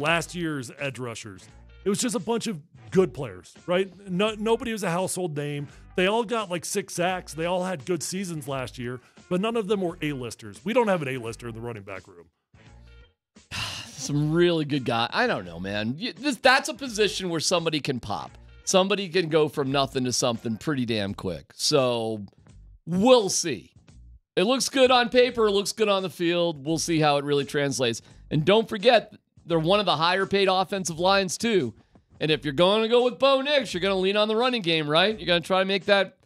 last year's edge rushers. It was just a bunch of good players, right? No, nobody was a household name. They all got like six sacks. They all had good seasons last year, but none of them were A-listers. We don't have an A-lister in the running back room. Some really good guy. I don't know, man. This- That's a position where somebody can pop. Somebody can go from nothing to something pretty damn quick. So we'll see. It looks good on paper. It looks good on the field. We'll see how it really translates. And don't forget, they're one of the higher paid offensive lines, too. And if you're going to go with Bo Nix, you're going to lean on the running game, right? You're going to try to make that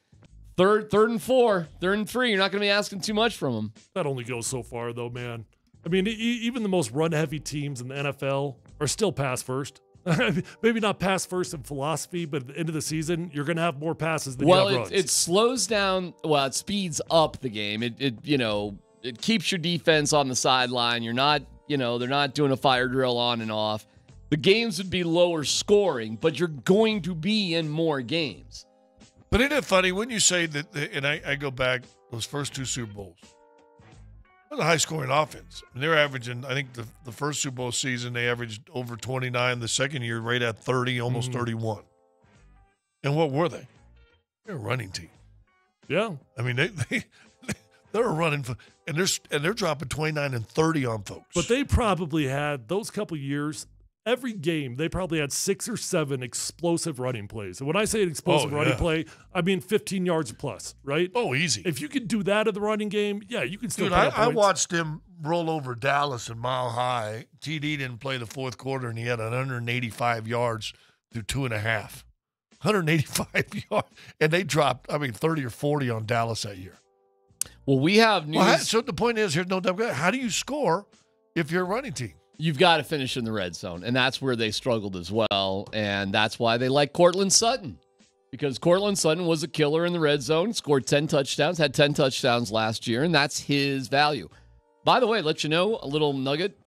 third, third and four, third and three. You're not going to be asking too much from them. That only goes so far, though, man. I mean, e- even the most run-heavy teams in the NFL are still pass first. Maybe not pass first in philosophy, but at the end of the season, you're going to have more passes than well, you have it, it slows down. Well, it speeds up the game. It, it, you know, it keeps your defense on the sideline. You're not, you know, they're not doing a fire drill on and off. The games would be lower scoring, but you're going to be in more games. But isn't it funny when you say that? And I, I go back those first two Super Bowls. It was a high scoring offense. I mean, they're averaging. I think the the first Super Bowl season they averaged over twenty nine. The second year, right at thirty, almost mm-hmm. thirty one. And what were they? They're a running team. yeah. I mean, they they they're running for, and they're and they're dropping twenty nine and thirty on folks. But they probably had those couple years. Every game, they probably had six or seven explosive running plays. And when I say an explosive Oh, running yeah. play, I mean 15 yards plus, right? oh, easy. If you could do that in the running game, yeah, you can still. Dude, I, I watched him roll over Dallas and Mile High. TD didn't play the fourth quarter, and he had 185 yards through two and a half. 185 yards, and they dropped, I mean, 30 or 40 on Dallas that year. Well, we have news. Well, how- so the point is, here's no doubt. How do you score if you're a running team? You've got to finish in the red zone, and that's where they struggled as well. And that's why they like Courtland Sutton, because Courtland Sutton was a killer in the red zone, scored 10 touchdowns, had 10 touchdowns last year, and that's his value. By the way, let you know a little nugget